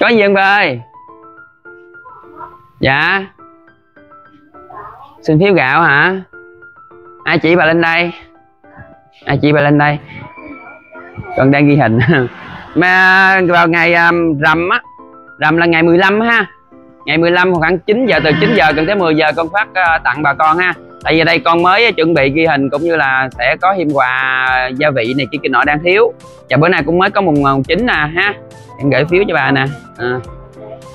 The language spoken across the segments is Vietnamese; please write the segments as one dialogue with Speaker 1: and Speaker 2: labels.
Speaker 1: có gì không bà ơi? Dạ? Xin phiếu gạo hả? Ai chỉ bà lên đây? Ai chỉ bà lên đây? Con đang ghi hình. Mà vào ngày um, rằm á rằm là ngày 15 ha. Ngày 15 khoảng 9 giờ từ 9 giờ gần tới 10 giờ con phát uh, tặng bà con ha tại vì đây con mới chuẩn bị ghi hình cũng như là sẽ có thêm quà gia vị này kia kia nọ đang thiếu. Và bữa nay cũng mới có mùng mùng chín nè ha. Em gửi phiếu cho bà nè. À.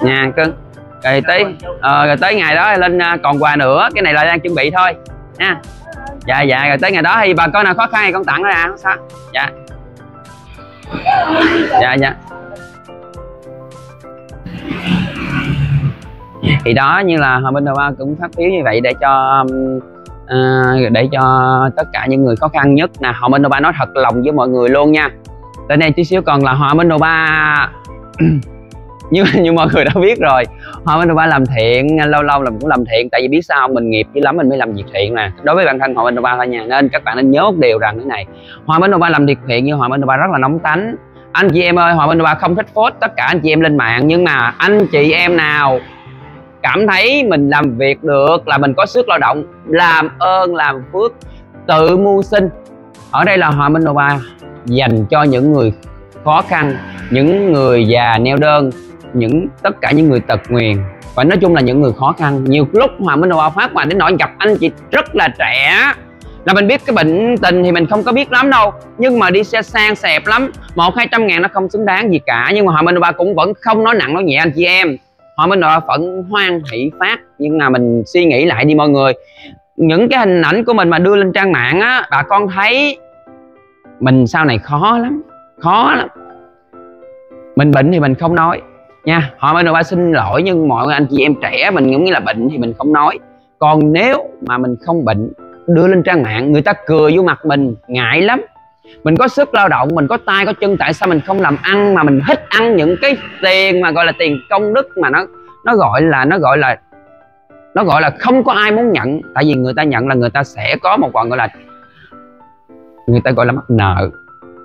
Speaker 1: nhà cưng. Rồi tới ờ, rồi tới ngày đó lên à, còn quà nữa. Cái này là đang chuẩn bị thôi nha dạ dạ rồi tới ngày đó thì bà con nào khó khăn thì con tặng ra à, không sao. Dạ. Dạ dạ thì đó như là hòa minh đầu ba cũng phát phiếu như vậy để cho uh, để cho tất cả những người khó khăn nhất nè hòa minh đầu ba nói thật lòng với mọi người luôn nha. Tới đây tí xíu còn là hòa minh đầu ba như như mọi người đã biết rồi. Hòa minh đầu ba làm thiện lâu lâu là cũng làm thiện tại vì biết sao mình nghiệp chứ lắm mình mới làm việc thiện nè đối với bản thân hòa minh đầu ba thôi nha nên các bạn nên nhớ một điều rằng cái này hòa minh đầu ba làm việc thiện nhưng hòa minh đầu ba rất là nóng tánh. Anh chị em ơi hòa minh đầu ba không thích phốt tất cả anh chị em lên mạng nhưng mà anh chị em nào cảm thấy mình làm việc được, là mình có sức lao động, làm ơn, làm phước, tự mưu sinh. Ở đây là hòa minh đồ ba dành cho những người khó khăn, những người già neo đơn, những, tất cả những người tật nguyền. Và nói chung là những người khó khăn. Nhiều lúc hòa minh đồ ba phát mà đến nỗi gặp anh chị rất là trẻ. Là mình biết cái bệnh tình thì mình không có biết lắm đâu, nhưng mà đi xe sang xẹp lắm. Một hai trăm ngàn nó không xứng đáng gì cả, nhưng mà hòa minh đầu ba cũng vẫn không nói nặng nói nhẹ anh chị em họ mới nói phận hoan hỷ phát. Nhưng mà mình suy nghĩ lại đi mọi người. Những cái hình ảnh của mình mà đưa lên trang mạng á, bà con thấy mình sau này khó lắm khó lắm. Mình bệnh thì mình không nói. Nha họ mới nói ba xin lỗi nhưng mọi anh chị em trẻ mình cũng như là bệnh thì mình không nói. Còn nếu mà mình không bệnh, đưa lên trang mạng, người ta cười vô mặt mình, ngại lắm mình có sức lao động mình có tay có chân tại sao mình không làm ăn mà mình thích ăn những cái tiền mà gọi là tiền công đức mà nó nó gọi là nó gọi là nó gọi là không có ai muốn nhận. Tại vì người ta nhận là người ta sẽ có một còn gọi là người ta gọi là mắc nợ.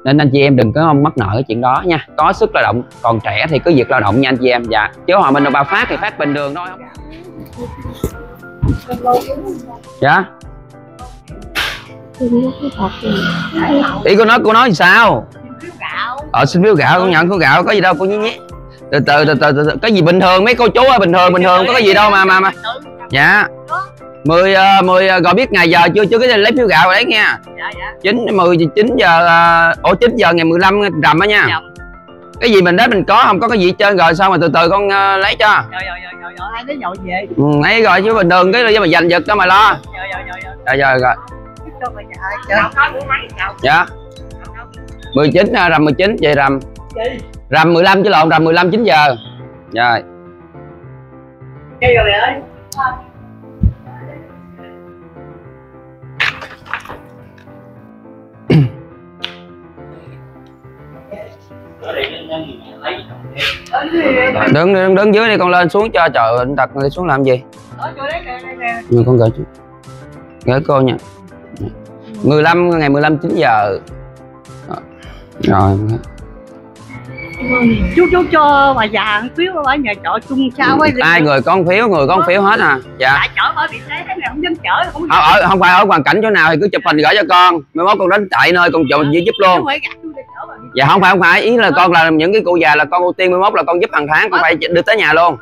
Speaker 1: Nên anh chị em đừng có mắc nợ cái chuyện đó nha. Có sức lao động còn trẻ thì cứ việc lao động nha anh chị em. Dạ chứ hòa minh đâu bao phát thì phát bình thường thôi dạ ý cô nói cô nói sao? Ờ xin phiếu gạo con nhận phiếu gạo có gì đâu cô nhí nhé từ từ từ từ, từ, cái gì bình thường mấy cô chú ơi bình thường bình thường có cái gì đâu mà mà mà. Dạ. Mười ờ, mười ờ, gọi biết ngày giờ chưa chưa cái lấy phiếu gạo đấy nha. Chín mười chín giờ ờ, ổ chín giờ ngày 15 rằm á nha. Cái gì mình đấy mình có không có cái gì trơn rồi sao mà từ từ con uh, lấy cho.
Speaker 2: Rồi rồi rồi rồi ai lấy dội về
Speaker 1: ừ, lấy rồi chứ bình thường cái gì mà giành giật đó mà lo.
Speaker 2: Rồi rồi rồi
Speaker 1: rồi rồi rồi dạ. 19 ha, rằm 19 về rằm. Rằm 15 chứ lộn rằm 15 9 giờ. Rồi.
Speaker 2: Cây rồi ơi.
Speaker 1: Đứng đứng đứng dưới đi con lên xuống cho trời anh đặt đi xuống làm gì? Ừ, con gửi gửi cô nha 15 ngày 15 9 giờ. Rồi.
Speaker 2: Chú chú cho bà già phiếu ở nhà trọ chung sao ấy
Speaker 1: ai người con phiếu người con phiếu hết à? Dạ.
Speaker 2: Tại chở bởi vì thế này không dám chở không
Speaker 1: ở, ở không phải ở hoàn cảnh chỗ nào thì cứ chụp hình gửi cho con. Mai mốt con đến tại nơi con chụp giúp luôn. Dạ không phải không phải. Ý là con là những cái cụ già là con ưu tiên 11 là con giúp hàng tháng con phải đưa tới nhà luôn.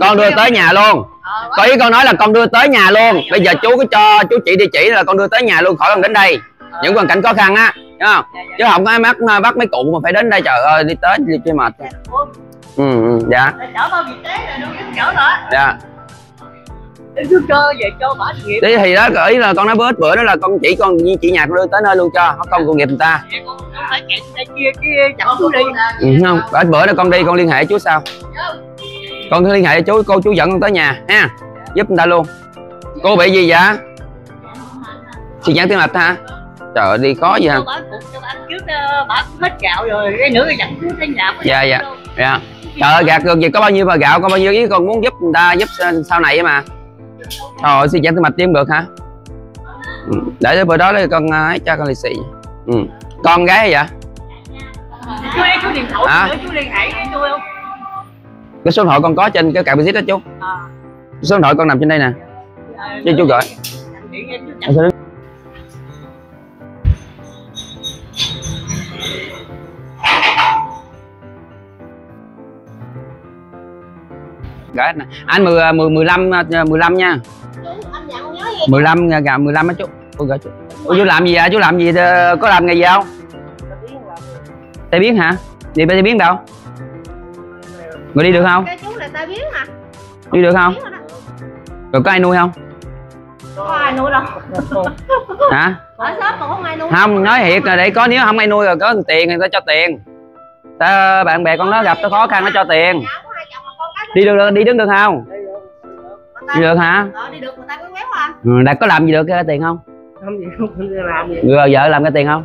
Speaker 1: Con đưa tới nhà luôn có ý con nói là con đưa tới nhà luôn. Bây giờ chú cứ cho chú chị địa chỉ là con đưa tới nhà luôn khỏi cần đến đây. Những hoàn cảnh khó khăn á đúng không? Chứ không có ai bắt bắt mấy cụ mà phải đến đây trời ơi đi tới đi chơi mệt. Ừ, ừ dạ.
Speaker 2: Chở bao vị tế là đâu chở nữa
Speaker 1: dạ.
Speaker 2: Cho về cho bả nghiệp.
Speaker 1: Thì, thì đó ý là con nói bữa bữa đó là con chỉ con như chị nhà con đưa tới nơi luôn cho không con nghiệp người ta.
Speaker 2: Phải chạy kia chậm chú đi
Speaker 1: ừ, không bữa bữa đó con đi con liên hệ chú sao con liên hệ chú cô chú dẫn con tới nhà ha? Giúp người ta luôn. Cô bị gì vậy? Chị nhắn tiếng mạch hả? Trời ơi đi khó gì hả
Speaker 2: trước bà hết gạo rồi cái nữa dẫn chú tới nhà
Speaker 1: dạ dạ. dạ. Trời ơi gạt được gì có bao nhiêu mà gạo có bao nhiêu ý con muốn giúp người ta giúp sau này mà. Rồi xin giảng tim mạch tiêm được hả? Ừ. để bữa đó lấy con ấy cho con lì xì ừ. con gái vậy?
Speaker 2: Chú chú điện thoại à? chú liên hệ chú không
Speaker 1: cái số điện thoại con có trên cái card visit đó chú.
Speaker 2: Ờ.
Speaker 1: số điện thoại con nằm trên đây nè. Chứ chú gọi. Gửi anh nè. anh mười mười mười lăm mười lăm nha.
Speaker 2: Gì?
Speaker 1: 15 nha, gà 15 á chú. Ủa, gửi chú. Ủa, chú làm gì à chú làm gì ờ, có làm nghề gì không? Tay biến hả? Đi tay biến đâu người đi được không?
Speaker 2: Cái chú là tai biến hả?
Speaker 1: đi được không?
Speaker 2: Rồi đó.
Speaker 1: rồi có ai nuôi không?
Speaker 2: Có ai nuôi đâu.
Speaker 1: hả?
Speaker 2: Ở shop mà không ai nuôi.
Speaker 1: không nói thiệt là để có nếu không ai nuôi rồi có tiền người ta cho tiền. Ta bạn bè con nó gặp nó khó khăn nó cho tiền.
Speaker 2: Có mà cái
Speaker 1: đi được đi đứng được không?
Speaker 2: Ta-
Speaker 1: đi được hả?
Speaker 2: Ờ đi được người ta à.
Speaker 1: ừ, đã có làm gì được cái tiền không?
Speaker 3: Không gì không làm gì.
Speaker 1: Người vợ làm cái tiền không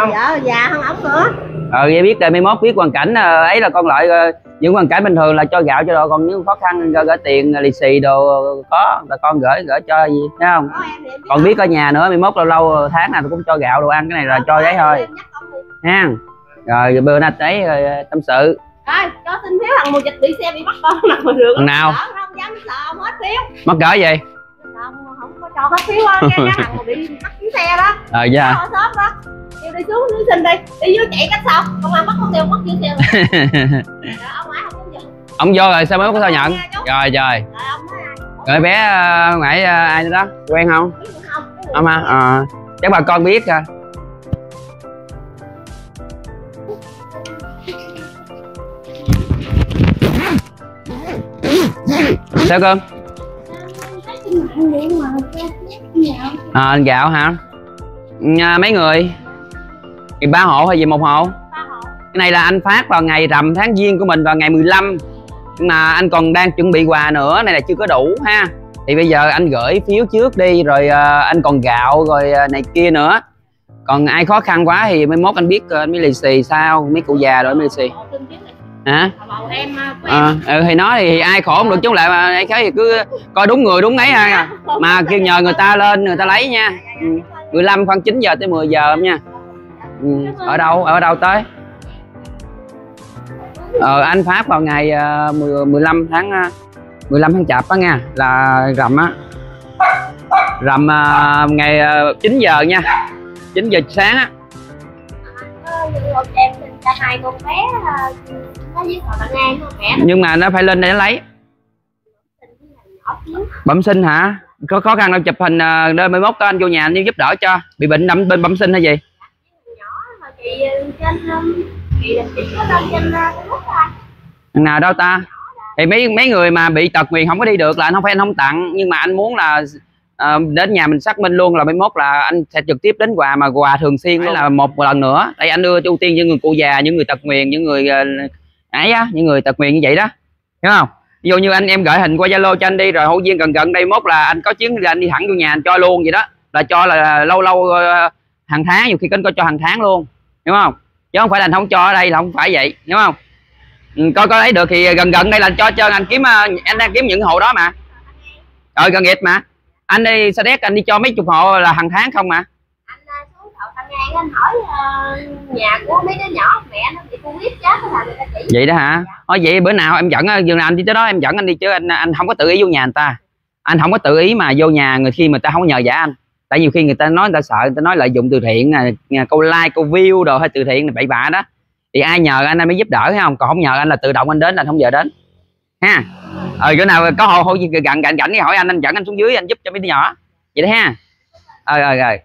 Speaker 3: không
Speaker 2: Vợ già hơn ổng nữa.
Speaker 1: ờ vậy biết rồi mai mốt biết hoàn cảnh ờ, ấy là con loại ờ, những hoàn cảnh bình thường là cho gạo cho đồ còn những khó khăn gửi, gửi tiền lì xì đồ có là con gửi gửi cho gì thấy không
Speaker 2: em em
Speaker 1: còn biết ở nhà nữa mai mốt lâu lâu tháng nào cũng cho gạo đồ ăn cái này là cho giấy thôi ha rồi bữa nay ấy rồi ờ, tâm sự
Speaker 2: Ơi, cho xin phiếu thằng mùa dịch bị xe bị bắt con nào mà được.
Speaker 1: Thằng nào?
Speaker 2: Không dám sợ ông hết phiếu.
Speaker 1: mắc cỡ gì
Speaker 2: Không, không có cho hết phiếu á, cái thằng bị bắt chuyến xe đó.
Speaker 1: ờ dạ
Speaker 2: xuống dưới xin đi. Đi dưới chạy cách sao? Công an bắt con tiêu mất rồi. Rồi ông ngoại không muốn nhận.
Speaker 1: ông vô rồi sao mới có sao nhận? Rồi rồi
Speaker 2: Rồi
Speaker 1: bé ờ, ngoại ờ, ai nữa đó? Quen không?
Speaker 2: Không?
Speaker 1: Không ha ờ. Chắc bà con biết à sao cưng
Speaker 2: dạo
Speaker 1: à, anh gạo hả? À, mấy người thì ba hộ hay gì một hộ?
Speaker 2: Ba hộ.
Speaker 1: Cái này là anh phát vào ngày rằm tháng giêng của mình vào ngày 15 nhưng mà anh còn đang chuẩn bị quà nữa này là chưa có đủ ha. Thì bây giờ anh gửi phiếu trước đi rồi ờ, anh còn gạo rồi ờ, này kia nữa. Còn ai khó khăn quá thì mai mốt anh biết ờ, anh mới lì xì sao mấy cụ già rồi mới lì xì hả?
Speaker 2: à,
Speaker 1: ừ, thì nói thì ai khổ không được chống lại mà ai thì cứ coi đúng người đúng ấy ha mà kêu nhờ người ta lên người ta lấy nha. Ừ. 15 khoảng 9 giờ tới 10 giờ nha. ừ. Ở đâu? Ở đâu tới? Ờ anh phát vào ngày uh, 10, 15 tháng uh, 15 tháng chạp á nha là rằm á. Rằm uh, ngày uh, 9 giờ nha 9 giờ sáng á.
Speaker 2: Ờ,
Speaker 1: nhưng mà nó phải lên để lấy. Bẩm sinh hả? Có khó khăn đâu chụp hình nơi mai mốt có anh vô nhà anh giúp đỡ cho. Bị bệnh nằm bên bẩm sinh hay gì
Speaker 2: chị ờ, trên chị là chị có lên trên uh, Facebook thôi
Speaker 1: thằng nào đâu ta? Thì mấy mấy người mà bị tật nguyền không có đi được là anh không phải anh không tặng nhưng mà anh muốn là ờ, đến nhà mình xác minh luôn là mấy mốt là anh sẽ trực tiếp đến quà mà quà thường xuyên đó là một lần nữa. Đây anh đưa ưu tiên những người cụ già những người tật nguyền những người ờ, ấy á những người tật nguyền như vậy đó. Hiểu không? Ví dụ như anh em gửi hình qua zalo cho anh đi rồi hữu viên gần gần đây mốt là anh có chuyến là anh đi thẳng vô nhà anh cho luôn vậy đó. Là cho là lâu lâu ờ, hàng tháng nhiều khi anh có cho hàng tháng luôn hiểu không? Chứ không phải là anh không cho ở đây là không phải vậy. Hiểu không? Ừ, coi coi lấy được thì gần gần đây là cho cho anh kiếm ờ, anh đang kiếm những hộ đó mà. Ờ gần nghiệp mà. Anh đi sa đéc anh đi cho mấy chục hộ là hàng tháng không mà?
Speaker 2: Anh uh, xuống thằng An anh hỏi ờ, nhà của mấy đứa nhỏ mẹ nó bị covid chết là người ta chỉ
Speaker 1: vậy đó hả? Nói vậy bữa nào em dẫn ờ, giờ nào anh đi tới đó em dẫn anh đi chứ anh anh không có tự ý vô nhà người ta. Anh không có tự ý mà vô nhà người khi mà ta không nhờ giả anh tại nhiều khi người ta nói, người ta sợ, người ta nói lợi dụng từ thiện nè câu like, câu view đồ hay từ thiện này bậy bạ đó. Thì ai nhờ anh em mới giúp đỡ hay không? Còn không nhờ anh là tự động anh đến là không giờ đến. Ha? Ờ chỗ nào có hộ hộ gì, gần cạnh cảnh thì hỏi anh anh dẫn anh xuống dưới, anh giúp cho mấy đứa nhỏ. Vậy đó ha. Ờ rồi rồi